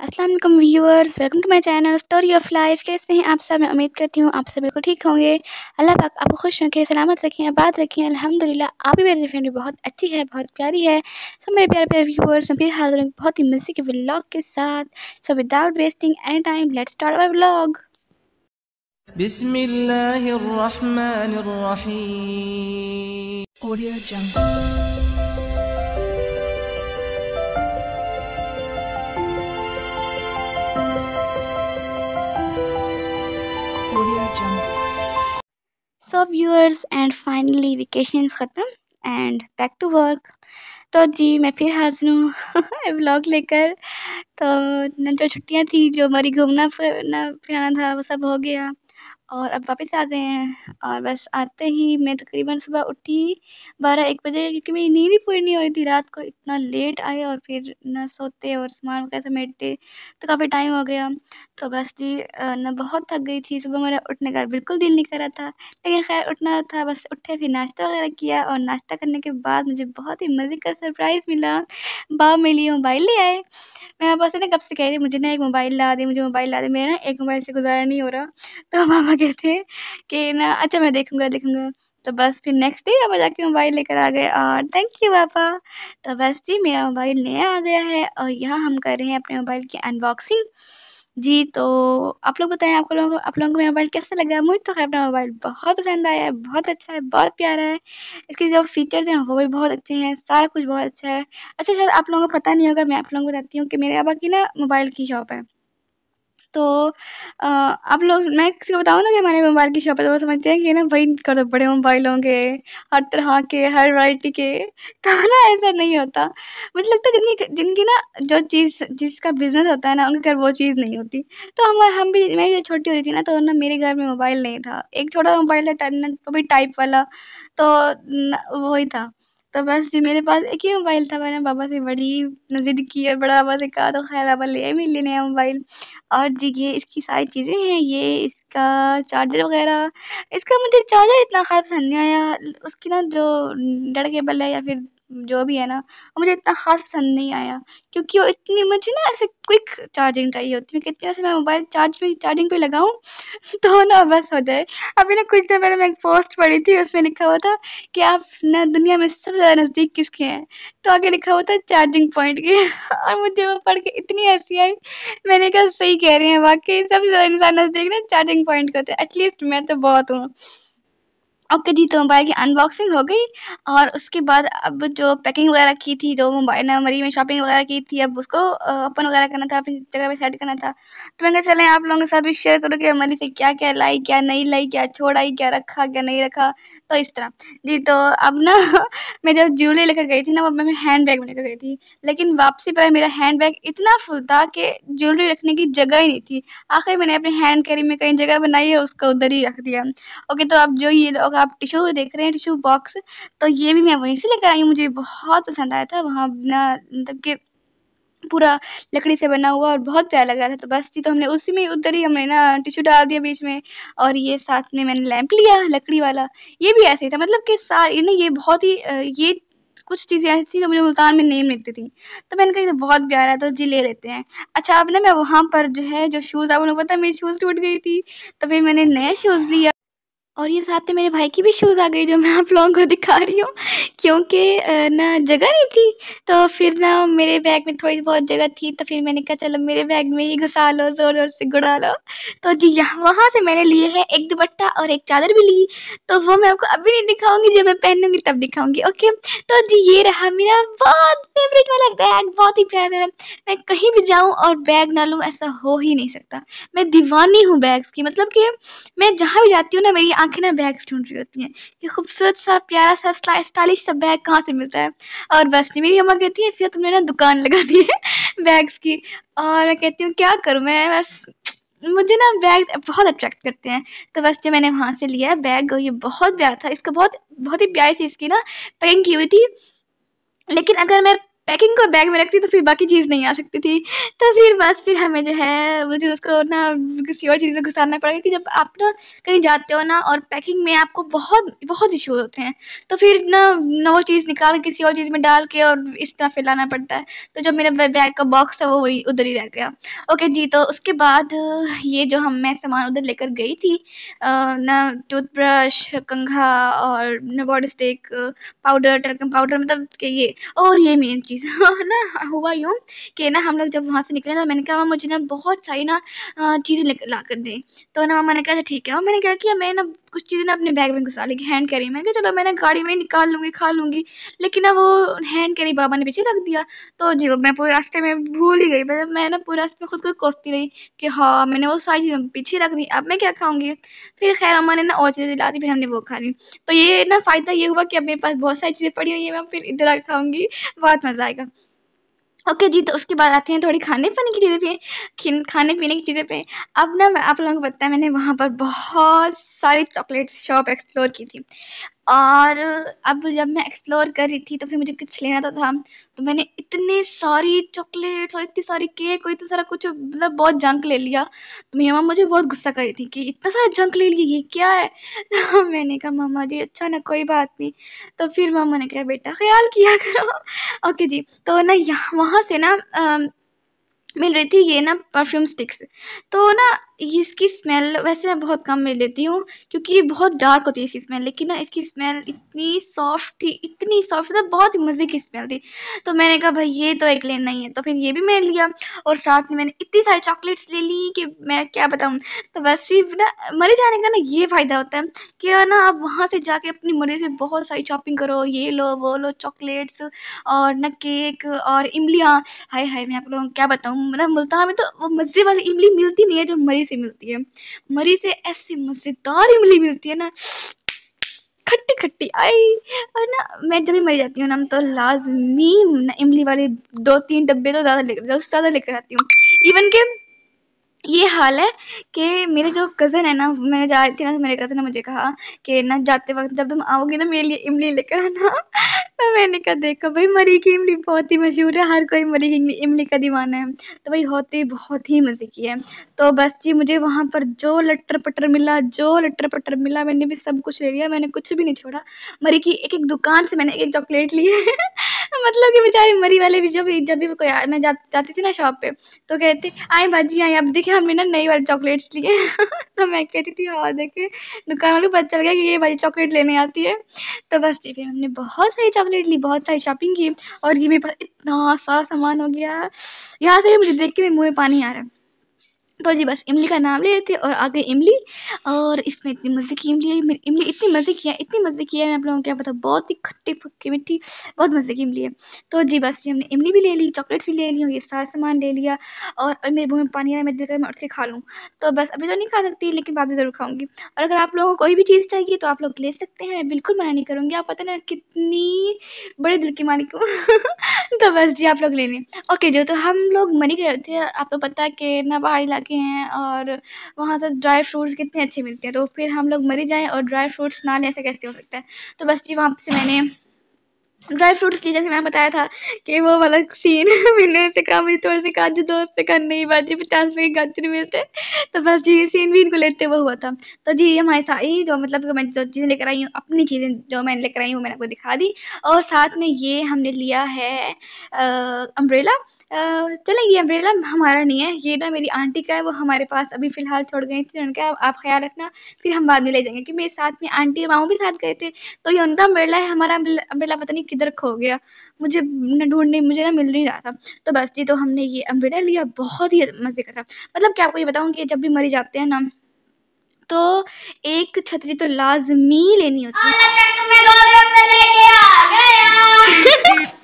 अस्सलाम वालेकुम viewers welcome to my channel story of life कैसे हैं आप सब? मैं उम्मीद करती हूँ आप सब बिल्कुल ठीक होंगे। अल्लाह पाक आपको खुश रखें सलामत रखें आबाद रखें। अल्हम्दुलिल्लाह आप भी मेरी फैमिली बहुत अच्छी है बहुत प्यारी है। सब मेरे प्यारे प्यारे व्यूअर्स मैं फिर हाजिर हूँ बहुत ही मज़े के व्लॉग के साथ। So without wasting any time let's start our vlog बिस्मिल्लाहिर्रहमानिर्रहीम। So viewers and finally vacation ख़त्म एंड बैक टू वर्क तो जी मैं फिर हाजिर हूँ ब्लॉग लेकर तो जो छुट्टियाँ थी जो हमारी घूमना फिरना फिराना था वो सब हो गया और अब वापस आ गए हैं। और बस आते ही मैं तकरीबन सुबह उठी बारह एक बजे, क्योंकि मेरी नींद ही पूरी नहीं हो रही थी। रात को इतना लेट आए और फिर ना सोते और सामान वगैरह समेटते तो काफ़ी टाइम हो गया। तो बस जी ना बहुत थक गई थी। सुबह मेरा उठने का बिल्कुल दिल नहीं कर रहा था, लेकिन खैर उठना था। बस उठे, फिर नाश्ता वगैरह किया और नाश्ता करने के बाद मुझे बहुत ही मज़े का सरप्राइज़ मिला। बाबा मेरे लिए मोबाइल ले आए। मैं पापा से ना कब से कह रही मुझे ना एक मोबाइल ला दे, मुझे मोबाइल ला दे। मेरा ना एक मोबाइल से गुजारा नहीं हो रहा। तो पापा कहते हैं कि ना अच्छा मैं देखूँगा देखूँगा। तो बस फिर नेक्स्ट डे पापा जाके मोबाइल लेकर आ गए और थैंक यू पापा। तो बस जी, मेरा मोबाइल नया आ गया है और यहाँ हम कर रहे हैं अपने मोबाइल की अनबॉक्सिंग जी तो आप लोग बताएँ आप लोगों को, आप लोगों को मेरा मोबाइल कैसा लगा? मुझे तो अपना मोबाइल बहुत पसंद आया है, बहुत अच्छा है, बहुत प्यारा है। इसके जो फीचर्स हैं, वो भी बहुत अच्छे हैं, सारा कुछ बहुत अच्छा है। अच्छा शायद आप लोगों को पता नहीं होगा, मैं आप लोगों को बताती हूँ कि मेरे पापा की ना मोबाइल की शॉप है। तो आप लोग मैं किसी को बताऊँ ना कि हमारे मोबाइल की शॉप है तो वो समझते हैं कि ना भाई कर बड़े मोबाइल होंगे, हर तरह के, हर वैरायटी के। तो ना ऐसा नहीं होता। मुझे लगता है जिनकी जिनकी ना जो चीज़, जिसका बिज़नेस होता है ना, उनके घर वो चीज़ नहीं होती। तो हम हम भी, मैं जब छोटी होती थी ना तो ना मेरे घर में मोबाइल नहीं था। एक छोटा मोबाइल था वो भी टाइप वाला तो वही था। तो बस जी मेरे पास एक ही मोबाइल था। मैंने पापा से बड़ी ज़िद की और बड़ा बाबा से कहा तो खैर पापा ले भी लेने नया मोबाइल और जी ये इसकी सारी चीज़ें हैं, ये इसका चार्जर वगैरह। इसका मुझे चार्जर इतना ख़ास पसंद नहीं आया। उसकी ना जो डर केबल है या फिर जो भी है ना, मुझे इतना ख़ास पसंद नहीं आया। क्योंकि वो इतनी, मुझे ना ऐसे क्विक चार्जिंग चाहिए होती है। कितनी वैसे मैं मोबाइल चार्ज पे चार्जिंग पे लगाऊँ तो ना बस हो जाए। अभी ना कुछ देर पहले मैं एक पोस्ट पढ़ी थी, उसमें लिखा हुआ था कि आप ना दुनिया में सबसे ज़्यादा नज़दीक किसके हैं? तो आगे लिखा हुआ था चार्जिंग पॉइंट के। और मुझे वो पढ़ के इतनी हँसी आई। मैंने कहा, सही कह रहे हैं, वाकई सबसे ज़्यादा इंसान नज़दीक ना चार्जिंग पॉइंट का होता है। एटलीस्ट मैं तो बहुत हूँ। ओके जी तो मोबाइल की अनबॉक्सिंग हो गई और उसके बाद अब जो पैकिंग वगैरह की थी, जो मोबाइल ना मरी में शॉपिंग वगैरह की थी, अब उसको ओपन वगैरह करना था, अपनी जगह पे सेट करना था। तो मैंने चले, आप लोगों के साथ भी शेयर करूँ कि मरी से क्या क्या लाई, क्या नहीं लाई, क्या छोड़ आई, क्या रखा, क्या नहीं रखा? तो इस तरह। जी तो अब ना मैं जब ज्वेलरी लेकर गई थी ना वो मैं हैंड बैग में लेकर गई थी। लेकिन वापसी पर मेरा हैंड बैग इतना फुल था कि ज्वेलरी रखने की जगह ही नहीं थी। आखिर मैंने अपने हैंड कैरी में कहीं जगह बनाई है उसको उधर ही रख दिया। ओके तो अब जो ये लोग आप टिशू देख रहे हैं टिशू बॉक्स। तो ये भी मैं वहीं से लेकर आई हूँ, मुझे बहुत पसंद आया था। वहाँ ना मतलब कि पूरा लकड़ी से बना हुआ और बहुत प्यारा लग रहा था। तो बस जी तो हमने उसी में उधर ही हमने ना टिशू डाल दिया बीच में और ये साथ में मैंने लैंप लिया, लकड़ी वाला। ये भी ऐसे ही था मतलब कि सारे ना, ये बहुत ही ये कुछ चीज़ें ऐसी थी जो मुझे मुल्तान में नहीं मिलती थी। तो मैंने कहा तो बहुत प्यारा तो जी ले लेते हैं। अच्छा अब ना, मैं वहाँ पर जो है, जो शूज़ आप को पता मेरी शूज़ टूट गई थी। तो फिर मैंने नए शूज़ लिया और ये साथ में मेरे भाई की भी शूज़ आ गई जो मैं आप लोगों को दिखा रही हूँ, क्योंकि ना जगह नहीं थी तो फिर ना मेरे बैग में थोड़ी बहुत जगह थी तो फिर मैंने कहा, चलो मेरे बैग में ही घुसा लो ज़ोर ज़ोर से गुड़ा लो। तो जी, यहाँ, वहाँ से मैंने लिए है एक दुपट्टा और एक चादर भी ली तो वो मैं आपको अभी नहीं दिखाऊँगी, जब मैं पहनूँगी तब दिखाऊँगी ओके तो जी, ये रहा मेरा बहुत फेवरेट वाला बैग बहुत ही प्यारा मेरा, मैं कहीं भी जाऊँ और बैग ना लूँ, ऐसा हो ही नहीं सकता। मैं दीवानी हूँ बैग्स की मतलब कि मैं जहाँ भी जाती हूँ ना, मेरी ना बैग्स ढूंढ रही होती हैं। कि खूबसूरत सा, प्यारा सा स्टाइलिश सा बैग कहाँ से मिलता है? और बस नहीं मेरी अम्मा कहती है, फिर तुमने ना दुकान लगा दी है बैग्स की। और मैं कहती हूँ, क्या करूँ मैं? बस मुझे ना बैग बहुत अट्रैक्ट करते हैं। तो बस जो, मैंने वहाँ से लिया बैग ये बहुत प्यारा था। इसका बहुत बहुत ही प्यारी सी इसकी ना पैकिंग की हुई थी। लेकिन अगर मैं पैकिंग को बैग में रखती तो फिर बाकी चीज़ नहीं आ सकती थी। तो फिर बस, फिर हमें जो है, मुझे उसको ना किसी और चीज़ में घुसाना पड़ेगा कि जब आप ना कहीं जाते हो ना और पैकिंग में आपको बहुत बहुत इशू होते हैं तो फिर ना ना वो चीज़ निकाल किसी और चीज़ में डाल के और इस तरह फैलाना पड़ता है। तो जब मेरा बैग का बॉक्स था, वो वही उधर ही रह गया। ओके जी तो उसके बाद ये जो हम, मैं सामान उधर लेकर गई थी ना टूथब्रश कंघा और ना body stick powder talcum powder मतलब कि ये, और ये मेन चीज़ ना हुआ यूँ कि ना हम लोग जब वहाँ से निकले तो मैंने कहा "मामा, मुझे ना बहुत सारी ना चीज़ें ला कर दें। तो ना मामा ने कहा "अच्छा, ठीक है। और मैंने क्या किया मैं ना कुछ चीज़ें ना अपने बैग में घुसा ली हैंड कैरी में। कहा चलो मैंने गाड़ी में निकाल लूँगी खा लूँगी। लेकिन ना वो हैंड कैरी बाबा ने पीछे रख दिया। तो जी मैं पूरे रास्ते में भूल ही गई। मतलब मैं ना पूरे रास्ते में खुद को कोसती रही कि हाँ मैंने वो सारी चीज़ें पीछे रख दी अब मैं क्या खाऊँगी? फिर खैर अम्मा ने ना और चीज़ें ला दी फिर हमने वो खा ली। तो ये ना फ़ायदा ये हुआ कि अब मेरे पास बहुत सारी चीज़ें पड़ी हुई है मैं फिर इधर आकर खाऊँगी बहुत मज़ा आएगा। ओके okay, जी तो उसके बाद आते हैं थोड़ी खाने पीने की चीज़ें पे खाने पीने की चीज़ें पे। अब ना मैं आप लोगों को पता है मैंने वहाँ पर बहुत सारी चॉकलेट शॉप एक्सप्लोर की थी। और अब जब मैं एक्सप्लोर कर रही थी तो फिर मुझे कुछ लेना तो था। तो मैंने इतने सारी चॉकलेट्स और इतनी सारी केक और इतना सारा कुछ मतलब बहुत जंक ले लिया। तो मेरी मम्मा मुझे बहुत गुस्सा कर रही थी कि इतना सारा जंक ले लिया ये क्या है? तो मैंने कहा मामा जी अच्छा ना, कोई बात नहीं। तो फिर मामा ने कहा, बेटा, ख्याल किया करो। ओके जी तो ना यहाँ, वहाँ से ना मिल रही थी ये ना परफ्यूम स्टिक्स। तो ना ये इसकी स्मेल वैसे मैं बहुत कम ले लेती हूँ, क्योंकि ये बहुत डार्क होती है इसकी स्मेल लेकिन ना इसकी स्मेल इतनी सॉफ्ट थी, इतनी सॉफ्ट मतलब बहुत ही मज़े की स्मेल थी। तो मैंने कहा, भाई, ये तो एक लेना ही है। तो फिर ये भी मैंने लिया, और साथ में मैंने इतनी सारी चॉकलेट्स ले ली कि मैं क्या बताऊँ। तो वैसे फिर ना, मरे जाने का ना ये फ़ायदा होता है कि ना आप वहाँ से जाके अपनी मर्ज़ी से बहुत सारी शॉपिंग करो, ये लो, वो लो चॉकलेट्स और ना केक और इमलियाँ। हाय हाय, मैं आप लोगों को क्या बताऊँ मतलब मुल्तान में तो वो मज़े वाली इमली मिलती नहीं है जो मरी से मिलती है। मरी से ऐसी मज़ेदार इमली मिलती है ना। खट्टी खट्टी, आई, और ना मैं जब भी मरी जाती हूँ ना तो लाजमी ना इमली वाले दो तीन डब्बे तो ज़्यादा लेकर ज़्यादा लेकर आती हूँ। इवन के ये हाल है कि मेरे जो कज़न है ना, मैं जा रही थी ना तो मेरे कज़न ने मुझे कहा कि ना, जाते वक्त जब तुम आओगे ना मेरे लिए इमली लेकर आना। तो मैंने कहा, देखो भाई, मरी की इमली बहुत ही मशहूर है, हर कोई मरी की इमली का दीवाना है। तो भाई, होती बहुत ही मज़े की है। तो बस जी, मुझे वहाँ पर जो लट्टर पटर मिला, जो लटर पटर मिला, मैंने भी सब कुछ ले लिया, मैंने कुछ भी नहीं छोड़ा। मरी की एक एक दुकान से मैंने एक एक चॉकलेट ली है। मतलब कि बेचारे मरी वाले भी जब जब भी कोई मैं जा, जाती थी ना शॉप पे तो कहते आए भाजी आए अब देखे हमने ना नई वाली चॉकलेट्स लिए तो मैं कहती थी हाँ देखे दुकान वाले पता चल गया कि ये वाली चॉकलेट लेने आती है। तो बस फिर हमने बहुत सारी चॉकलेट ली बहुत सारी शॉपिंग की और ये मेरे पास इतना सारा सामान हो गया। यहाँ से भी मुझे देख के मेरे मुँह में पानी आ रहा है। तो जी बस इमली का नाम ले लेते और आ गई इमली और इसमें इतनी मज़े की इमली है इमली इतनी मज़े की है इतनी मज़े की है मैं आप लोगों को क्या पता बहुत ही खट्टी फुक्की मिट्टी बहुत मज़े की इमली है। तो जी बस जी हमने इमली भी ले ली चॉकलेट्स भी ले ली और ये सारा सामान ले लिया और, और मेरे मुँह में पानी आया मैं दिल कर मैं उठ के खा लूँ। तो बस अभी तो नहीं खा सकती लेकिन बाद में ज़रूर खाऊँगी। और अगर आप लोगों को कोई भी चीज़ चाहिए तो आप लोग ले सकते हैं मैं बिल्कुल मना नहीं करूँगी आप पता ना कितनी बड़े दिल की मालिक हूँ। तो बस जी आप लोग ले लें। ओके जो तो हम लोग मनी गए थे आपको पता है कि ना पहाड़ी इलाके हैं और वहाँ से ड्राई फ्रूट्स कितने अच्छे मिलते हैं। तो फिर हम लोग मरी जाएँ और ड्राई फ्रूट्स ना लें, ऐसे कैसे हो सकता है? तो बस जी, वहाँ से मैंने ड्राई फ्रूट्स लिए जैसे मैंने बताया था कि वो वाला सीन मिलने से कहा मुझे थोड़े से काजू दोस्त से कहा नहीं बाजी पचास रुपये के गाजर मिलते। तो बस जी सीन भी इनको लेते हुए हुआ था। तो जी हमारी सारी जो मतलब कि मैं जो चीज़ें लेकर आई हूँ, अपनी चीज़ें जो मैंने लेकर आई हूँ, मैंने आपको दिखा दी। और साथ में ये हमने लिया है अम्ब्रेला चलें ये अम्ब्रेला हमारा नहीं है। ये ना मेरी आंटी का है वो हमारे पास अभी फ़िलहाल छोड़ गई थी। उन्होंने कहा आप ख्याल रखना फिर हम बाद में ले जाएँगे। कि मेरे साथ में आंटी और मामू भी साथ गए थे तो ये उनका अम्ब्रेला है हमारा अम्ब्रेला पता नहीं किधर खो गया। मुझे न ढूँढने मुझे ना मिल नहीं रहा था। तो बस जी तो हमने ये अम्ब्रेला लिया बहुत ही मज़े का था। मतलब क्या आपको ये बताऊँ कि जब भी मरी जाते हैं ना तो एक छतरी तो लाजमी लेनी होती है।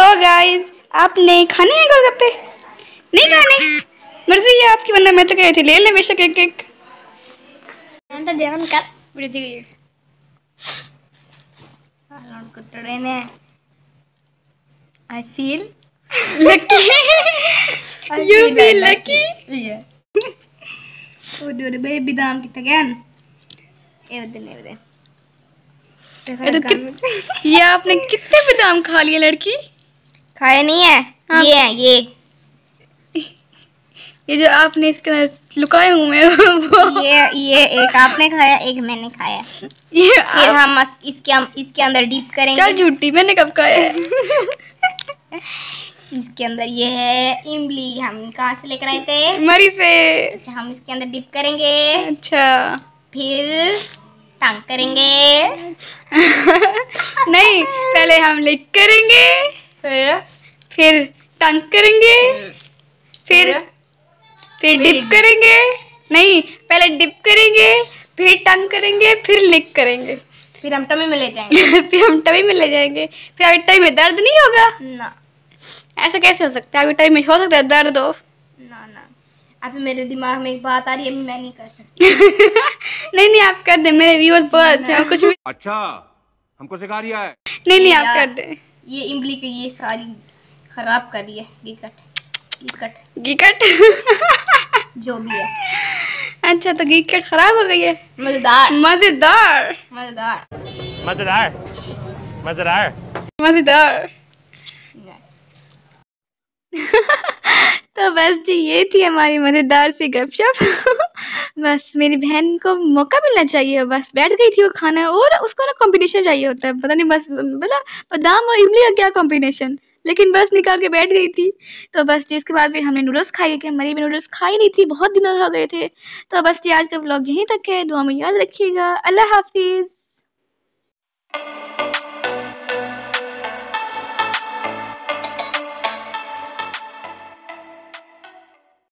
सो गाइस आपने खाने हैं गोलगप्पे नहीं खाने मर्जी है आपकी वरना मैं तो कह रही थी ले ले बेशक एक एक ಅಂತ ದೇವನ್ ಕಲ್ बिरजी गई ನೋಡ್ಕೊತಾಳೇನೆ I feel lucky you be lucky Oh, do the baby down kita kan? Eh, udah nih udah. ये तो कित- ये आपने कितने बादाम खा लिए लड़की खाया नहीं है? हाँ। ये है ये। ये जो आपने इसके अंदर लुकाए हुए हैं वो ये ये एक आपने खाया एक मैंने खाया। ये फिर आप, हम इसके हम इसके अंदर डीप करेंगे। क्या झूठी मैंने कब खाया? इसके अंदर ये है इमली हम कहाँ से लेकर आए थे? मरी से। अच्छा हम इसके अंदर डिप करेंगे। अच्छा। फिर टंग करेंगे। नहीं पहले हम लिक करेंगे। फिर? फिर टंग करेंगे? फिर फिर? डिप करेंगे? नहीं पहले डिप करेंगे फिर टंग करेंगे फिर लिक करेंगे। फिर हम टमी में ले जाएँगे। फिर हम टवी में ले जाएँगे। फिर अभी टवी में दर्द नहीं होगा? ना। ऐसा कैसे हो सकता है? अभी टवी में हो सकता है दर्द हो? ना ना। अभी मेरे दिमाग में एक बात आ रही है मैं नहीं कर सकती। नहीं नहीं आप कर दे। मेरे व्यूअर्स बहुत अच्छे हैं कुछ भी अच्छा हमको सिखा रिया है। नहीं नहीं आप कर दे। ये इमली के ये सारी खराब कर रही है गिकट गिकट। गिकट? जो भी है। अच्छा तो गिकट खराब हो गई है? मज़ेदार। मज़ेदार। मज़ेदार। मज़ेदार। मज़ेदार। मज़ेदार। तो बस जी, ये थी हमारी मज़ेदार सी गपशप। बस मेरी बहन को मौका मिलना चाहिए बस बैठ गई थी वो खाना, और उसको ना कॉम्बिनेशन चाहिए होता है, पता नहीं बस, बोला, बादाम और इमली का क्या कॉम्बिनेशन लेकिन बस निकाल के बैठ गई थी। तो बस जी, उसके बाद भी हमने नूडल्स खाए क्योंकि हमारी भी नूडल्स खाई नहीं थी, बहुत दिनों हो गए थे। तो बस जी, आज का ब्लॉग यहीं तक है, दुआ में याद रखिएगा। अल्लाह हाफिज़।